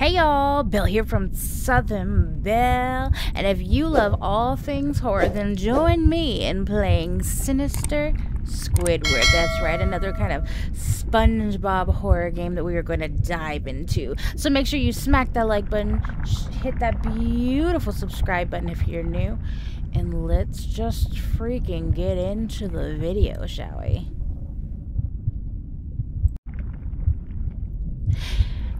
Hey y'all, Bell here from Southern Bell, and if you love all things horror, then join me in playing Sinister Squidward. That's right, another kind of SpongeBob horror game that we are going to dive into. So make sure you smack that like button, hit that beautiful subscribe button if you're new, and let's just freaking get into the video, shall we?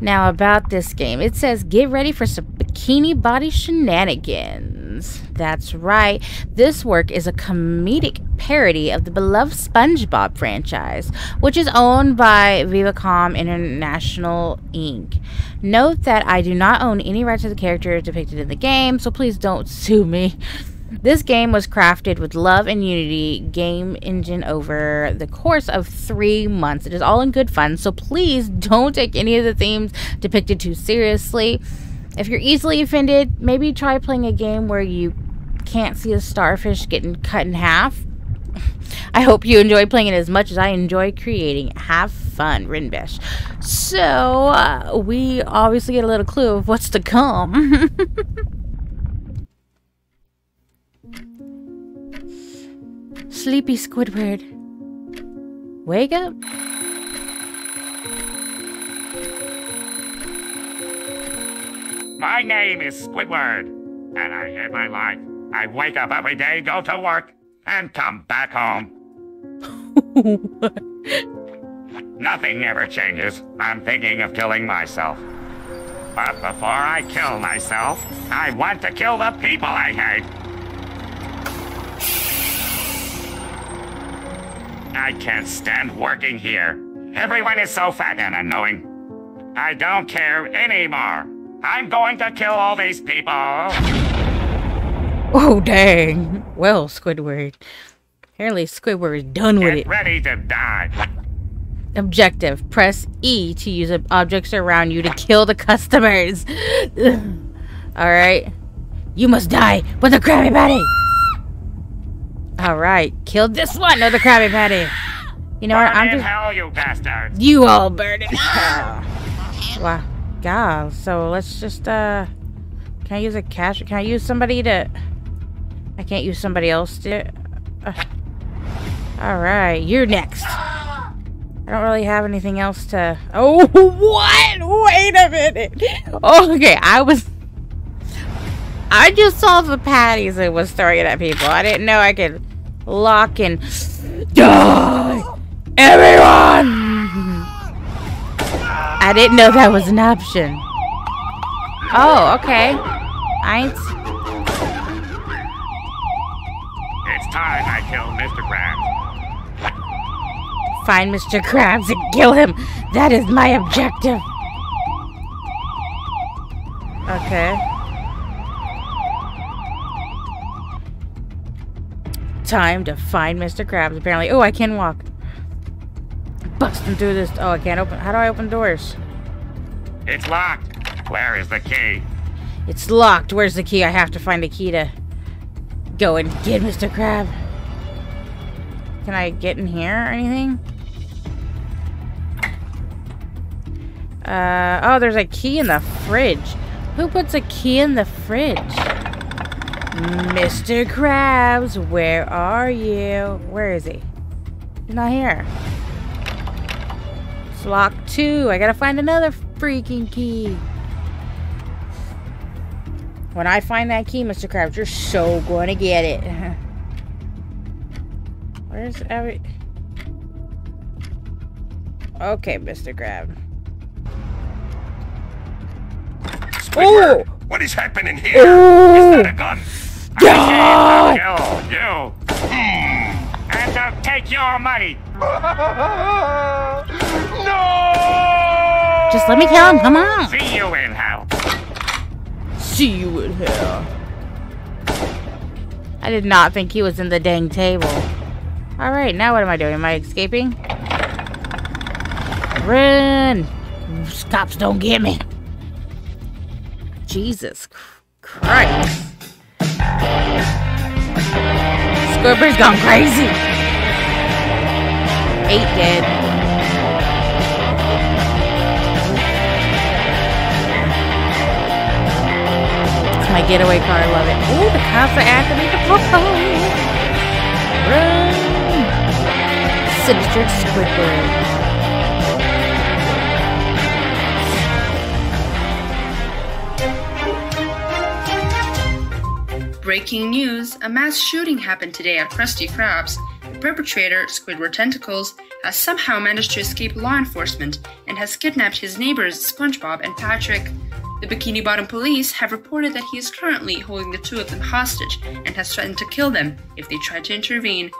Now, about this game, it says get ready for some bikini body shenanigans. That's right, this work is a comedic parody of the beloved SpongeBob franchise, which is owned by Viacom International Inc. Note that I do not own any rights to the characters depicted in the game, so please don't sue me. This game was crafted with love and Unity game engine over the course of three months. It is all in good fun, so please don't take any of the themes depicted too seriously. If you're easily offended, maybe try playing a game where you can't see a starfish getting cut in half. I hope you enjoy playing it as much as I enjoy creating. Have fun, Rinbash. So, uh, we obviously get a little clue of what's to come. Sleepy Squidward. Wake up. My name is Squidward, and I hate my life. I wake up every day, go to work, and come back home. Nothing ever changes. I'm thinking of killing myself. But before I kill myself, I want to kill the people I hate. I can't stand working here. Everyone is so fat and annoying. I don't care anymore. I'm going to kill all these people. Oh, dang. Well, Squidward. Apparently, Squidward is done with Get it. ready to die. Objective. Press E to use objects around you to kill the customers. Alright. You must die with a Krabby Patty. Alright. Kill this one Another the Krabby Patty. You know what? I'm just... hell, you bastards. You all burn it. wow. God. So let's just, uh... Can I use a cash? Can I use somebody to... I can't use somebody else to... Uh, Alright. You're next. I don't really have anything else to... Oh, what? Wait a minute. Oh, okay. I was... I just saw the patties and was throwing it at people. I didn't know I could lock and... Die! Everyone! I didn't know that was an option. Oh, okay. I ain't... It's time I kill Mr. Krabs. Find Mr. Krabs and kill him. That is my objective. Okay. Time to find Mr. Krabs, apparently. Oh, I can walk. Busting through this. Oh, I can't open. How do I open doors? It's locked. Where is the key? It's locked. Where's the key? I have to find a key to go and get Mr. Crab. Can I get in here or anything? Uh, oh, there's a key in the fridge. Who puts a key in the fridge? Mr. Krabs, where are you? Where is he? He's not here. It's locked too. I gotta find another freaking key. When I find that key, Mr. Krabs, you're so going to get it. Where's every... Okay, Mr. Krab. Squidward, what is happening here? Oh. Is that a gun? I came to kill you. And to take your money. no! Just let me kill him. Come on. See you in hell. See you in hell. I did not think he was in the dang table. Alright, now what am I doing? Am I escaping? Run! Cops don't get me. Jesus Christ. Squidward's gone crazy. Eight dead. It's my getaway car. I love it. Ooh, the cops are after me. Run. Sinister Squidward. Breaking news a mass shooting happened today at Krusty Krabs. The perpetrator, Squidward Tentacles, has somehow managed to escape law enforcement and has kidnapped his neighbors, SpongeBob and Patrick. The Bikini Bottom police have reported that he is currently holding the two of them hostage and has threatened to kill them if they try to intervene.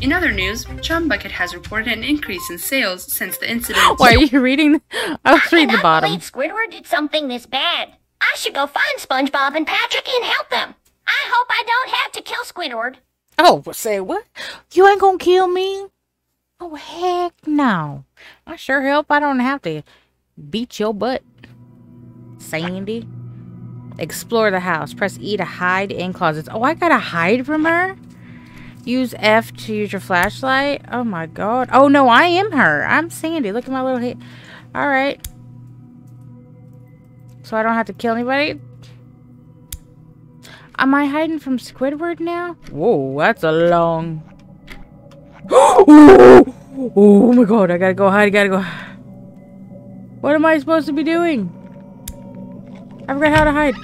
In other news, Chum Bucket has reported an increase in sales since the incident. Why are you reading? I was reading the bottom. Squidward did something this bad. I should go find SpongeBob and Patrick and help them. I hope I don't have to kill Squidward. Oh, say what? You ain't gonna kill me? Oh, heck no. I sure hope I don't have to beat your butt. Sandy. Explore the house. Press E to hide in closets. Oh, I gotta hide from her? Use F to use your flashlight? Oh my god. Oh no, I am her. I'm Sandy. Look at my little head. Alright. So I don't have to kill anybody? Am I hiding from Squidward now? Whoa, that's a long... oh, oh my god, I gotta go hide, I gotta go... What am I supposed to be doing? I forgot how to hide.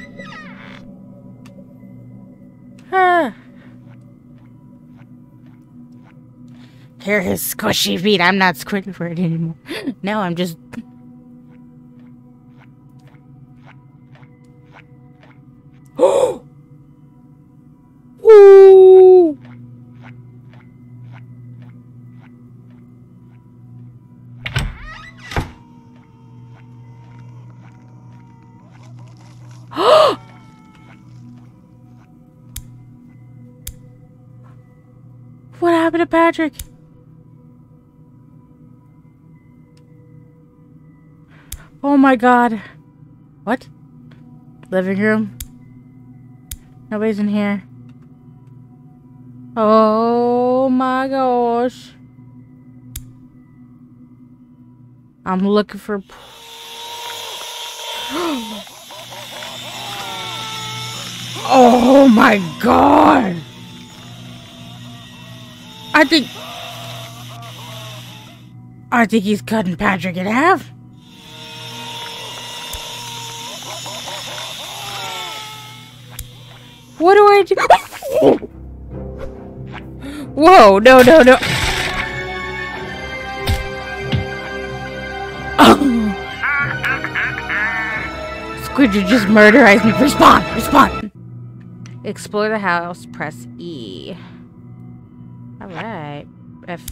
Ah. Here his squishy feet. I'm not Squidward anymore. Now I'm just... Patrick? Oh my god. What? Living room? Nobody's in here. Oh my gosh. I'm looking for... oh my god! I think... I think he's cutting Patrick in half. What do I do? Whoa, no, no, no. Oh. Squidward just murderized me. Respawn! Respawn! Explore the house. Press E. Alright. F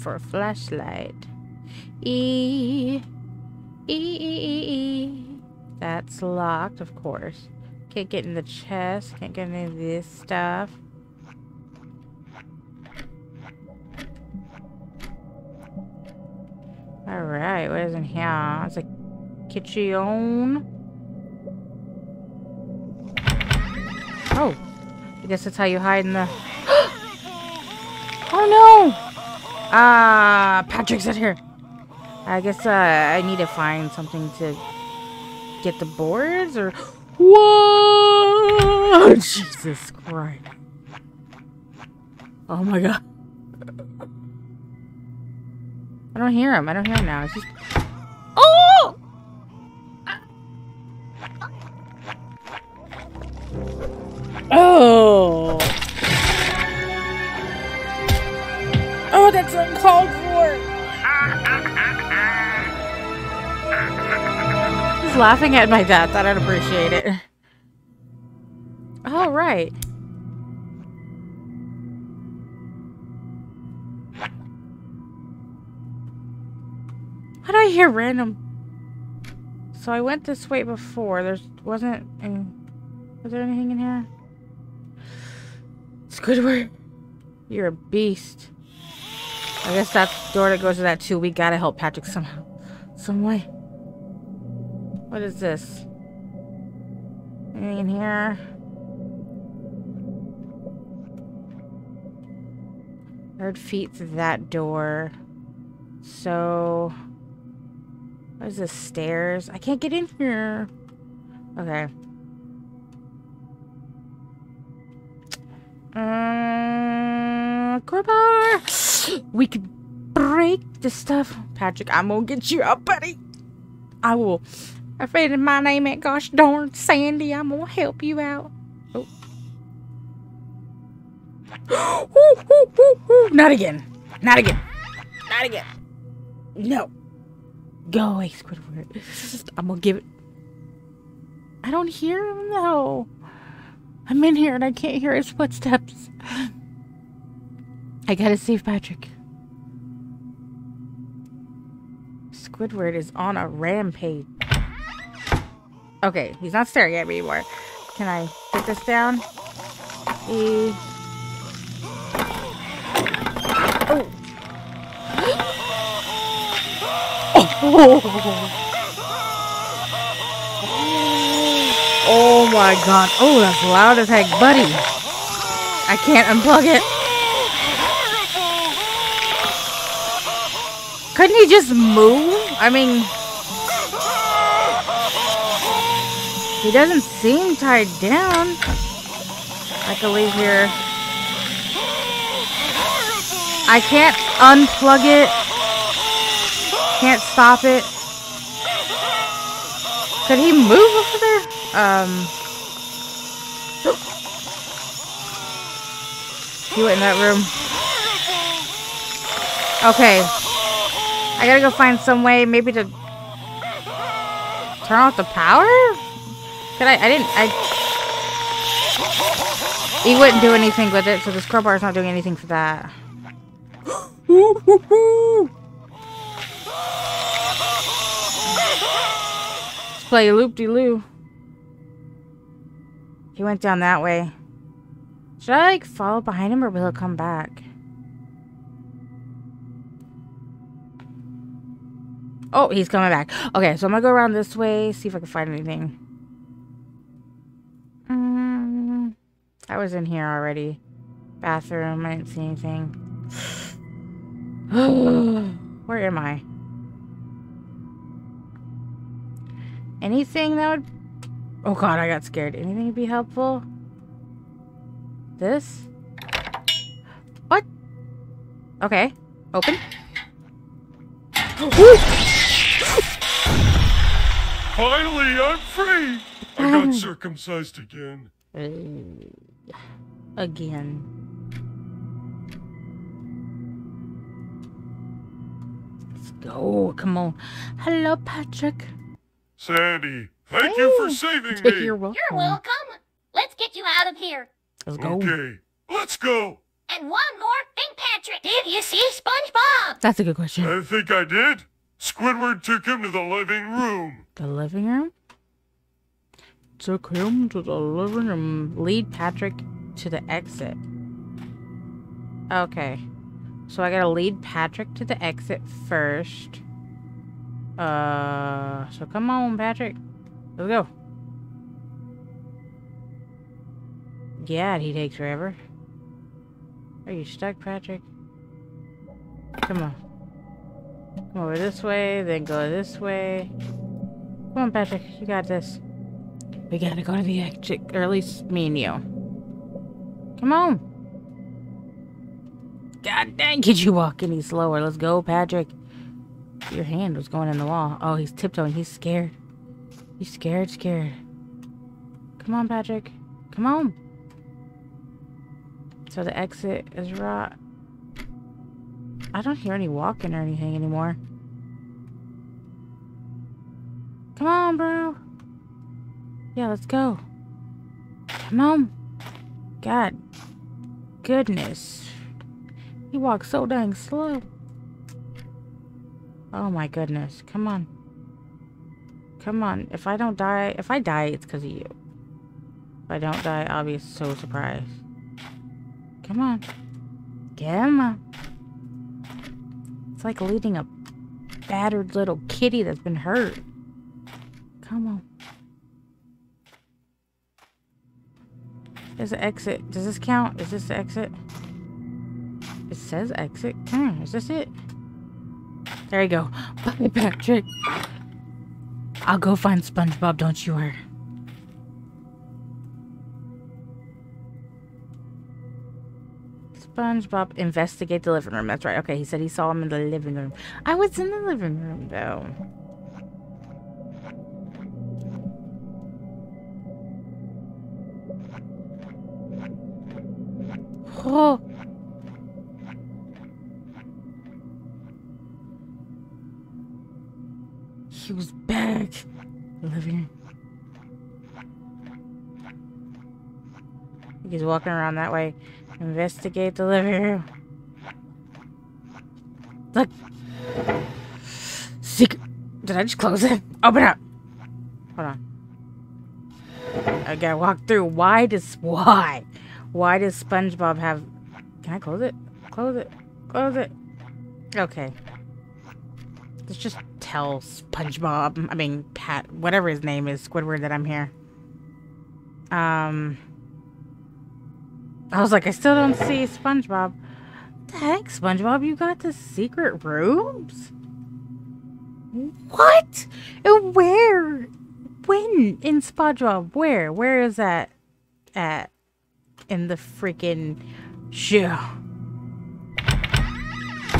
for a flashlight. E. E, E, E, E. That's locked, of course. Can't get in the chest. Can't get any of this stuff. Alright, what is in here? It's a kitchen. Oh. I guess that's how you hide in the... oh no! Ah, uh, Patrick's in here. I guess uh, I need to find something to get the boards or... Whoa! Jesus Christ. Oh my god. I don't hear him. I don't hear him now. It's just... Oh! Oh! That's uncalled for! He's laughing at my death. I don't appreciate it. All right. How do I hear random? So I went this way before. There wasn't any... Was there anything in here? Squidward, you're a beast. I guess that door that goes to that too. We gotta help Patrick somehow. Some way. What is this? Anything in here? Heard feet through that door. So... What is this? Stairs? I can't get in here. Okay. Uh, crowbar. We could break the stuff. Patrick, I'm gonna get you up, buddy. I will. If it is my name ain't gosh darn Sandy, I'm gonna help you out. Oh. Ooh, ooh, ooh, ooh. Not again. Not again. Not again. No. Go away, Squidward. I'm gonna give it. I don't hear him though. I'm in here and I can't hear his footsteps. I gotta save Patrick. Squidward is on a rampage. Okay, he's not staring at me anymore. Can I get this down? E. Oh. Oh my god. Oh, that's loud as heck, buddy. I can't unplug it. Couldn't he just move? I mean... He doesn't seem tied down. I can leave here. I can't unplug it. Can't stop it. Could he move over there? Um. He went in that room. Okay. I gotta go find some way maybe to turn off the power? Can I? I didn't. I. He wouldn't do anything with it, so this crowbar is not doing anything for that. Let's play loop-de-loo. He went down that way. Should I, like, follow behind him or will he come back? Oh, he's coming back. Okay, so I'm gonna go around this way, see if I can find anything. Mm, I was in here already. Bathroom, I didn't see anything. Where am I? Anything that would... Oh god, I got scared. Anything would be helpful? This? What? Okay. Open. Finally, I'm free! I got circumcised again. Uh, again. Let's go. Come on. Hello, Patrick. Sandy, thank you for saving me. You're welcome. You're welcome. Let's get you out of here. Let's go. Okay, let's go. And one more thing, Patrick. Did you see SpongeBob? That's a good question. I think I did. Squidward took him to the living room. The living room? Took him to the living room. Lead Patrick to the exit. Okay. So I gotta lead Patrick to the exit first. Uh, so come on, Patrick. Let's go. Yeah, he takes forever. Are you stuck, Patrick? Come on. Come over this way, then go this way. Come on, Patrick. You got this. We gotta go to the exit, or at least me and you. Come on. God dang, could you walk any slower? Let's go, Patrick. Your hand was going in the wall. Oh, he's tiptoeing. He's scared. He's scared, scared. Come on, Patrick. Come on. So the exit is right. I don't hear any walking or anything anymore. Come on, bro. Yeah, let's go. Come on. God. Goodness. He walks so dang slow. Oh my goodness. Come on. Come on. If I don't die, if I die, it's because of you. If I don't die, I'll be so surprised. Come on. Come on. It's like leading a battered little kitty that's been hurt. Come on. There's an exit. Does this count? Is this the exit? It says exit. On. Is this it? There you go. Bye, Patrick. I'll go find SpongeBob, don't you worry. SpongeBob investigate the living room. That's right. Okay, he said he saw him in the living room. I was in the living room though. Oh. He was back. Living. He's walking around that way. Investigate the living room. Look. Secret. Did I just close it? Open up. Hold on. I gotta walk through. Why does why? Why does SpongeBob have? Can I close it? Close it. Close it. Okay. Let's just tell SpongeBob. I mean, Pat. Whatever his name is, Squidward. That I'm here. Um. I was like, I still don't see SpongeBob. What the heck, SpongeBob? You got the secret rooms? What? Where? When? In SpongeBob? Where? Where is that at? In the freaking show.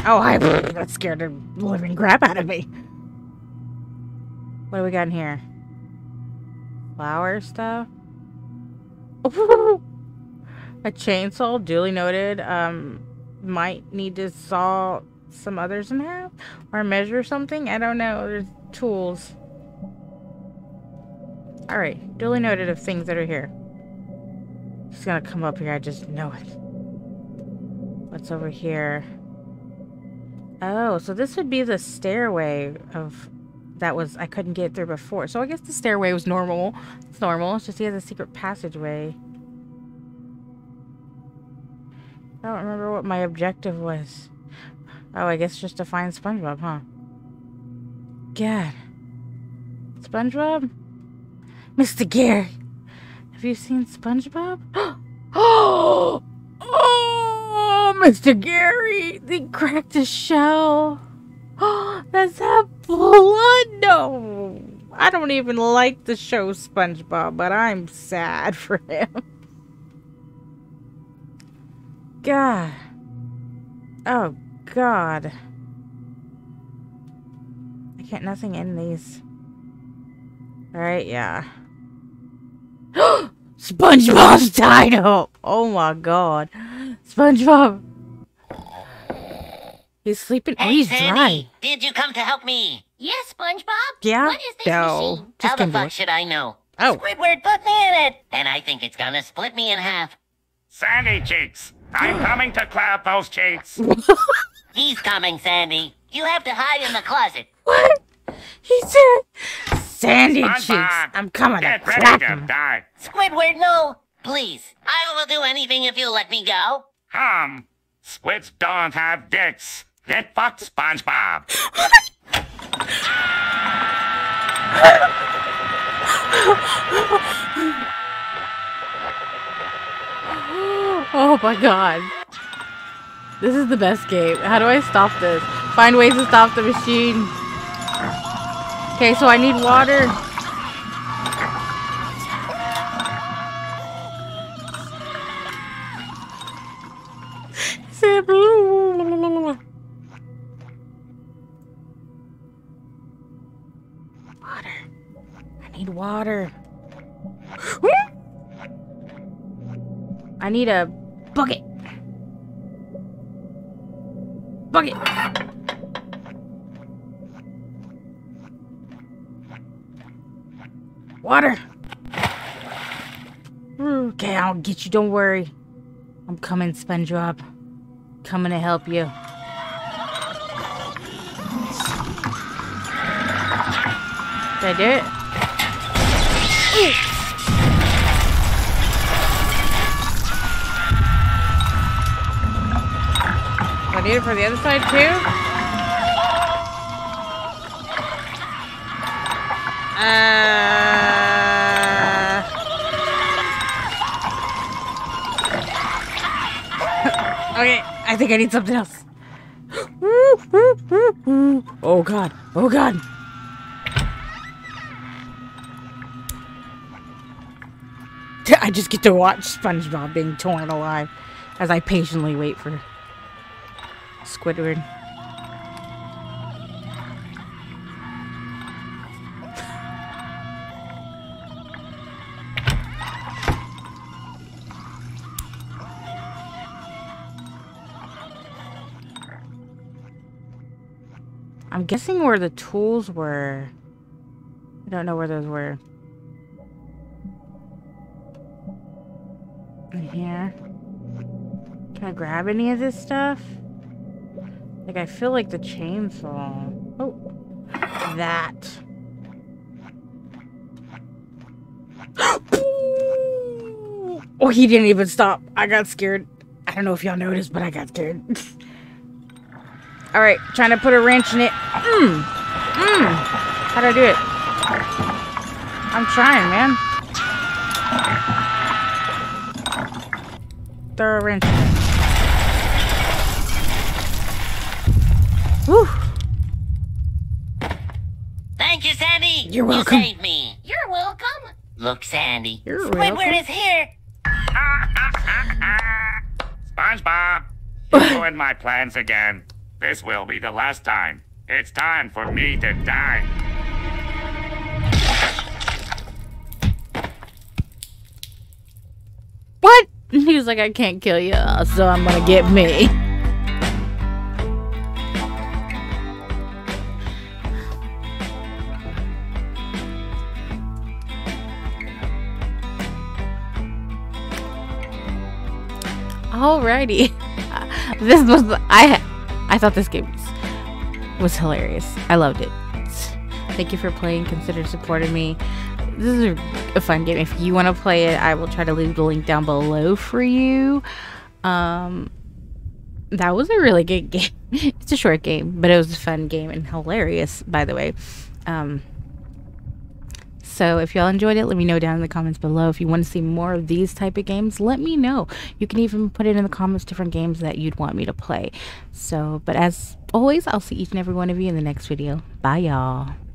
Oh, I got scared the living crap out of me. What do we got in here? Flower stuff? A chainsaw, duly noted. Um, might need to saw some others in half or measure something. I don't know. There's tools. All right, duly noted of things that are here. She's gonna come up here. I just know it. What's over here? Oh, so this would be the stairway of that was I couldn't get through before. So I guess the stairway was normal. It's normal. It's just he has a secret passageway. I don't remember what my objective was. Oh, I guess just to find SpongeBob, huh? God. SpongeBob? Mr. Gary, have you seen SpongeBob? Oh! Oh! Mr. Gary! They cracked his shell! Oh, that's that blood! No! I don't even like the show SpongeBob, but I'm sad for him. God. Oh, God. I can't, nothing in these. Alright, yeah. SpongeBob's died! Oh, oh my god. SpongeBob! He's sleeping. Oh, Hey, he's Sandy, dry. did you come to help me? Yes, SpongeBob. Yeah? What is this No. machine? Just How the fuck look. should I know? Oh. Squidward put me in it, and I think it's gonna split me in half. Sandy cheeks. I'm coming to clap those cheeks. He's coming, Sandy. You have to hide in the closet. What? He said, Sandy SpongeBob, cheeks. I'm coming to Get ready clap him. die. Squidward, no. Please. I will do anything if you let me go. Hum. Squids don't have dicks. Get fucked, SpongeBob. Oh my god. This is the best game. How do I stop this? Find ways to stop the machine. Okay, so I need water. Water. I need water. I need a bucket. Bucket. Water. Okay, I'll get you. Don't worry. I'm coming, SpongeBob. Coming to help you. Did I do it? Need it for the other side too? Uh... okay, I think I need something else. oh god, oh god. I just get to watch SpongeBob being torn alive. as I patiently wait for Squidward. I'm guessing where the tools were. I don't know where those were. In here. Can I grab any of this stuff? Like, I feel like the chainsaw. Oh, that. oh, he didn't even stop. I got scared. I don't know if y'all noticed, but I got scared. All right, trying to put a wrench in it. Mmm. Mmm. How'd I do it? I'm trying, man. Throw a wrench in it. Whew. Thank you, Sandy. You're welcome. You saved me. You're welcome. Look, Sandy. You're Squidward welcome. is here. SpongeBob, you ruined my plans again. This will be the last time. It's time for me to die. What? He was like, I can't kill you, so I'm gonna get me. Alrighty. This was I I thought this game was, was hilarious. I loved it. Thank you for playing. Consider supporting me. This is a, a fun game. If you want to play it, I will try to leave the link down below for you. Um, that was a really good game. it's a short game, but it was a fun game and hilarious, by the way. Um, so if y'all enjoyed it, let me know down in the comments below. If you want to see more of these type of games, let me know. You can even put it in the comments different games that you'd want me to play. So, but as always, I'll see each and every one of you in the next video. Bye, y'all.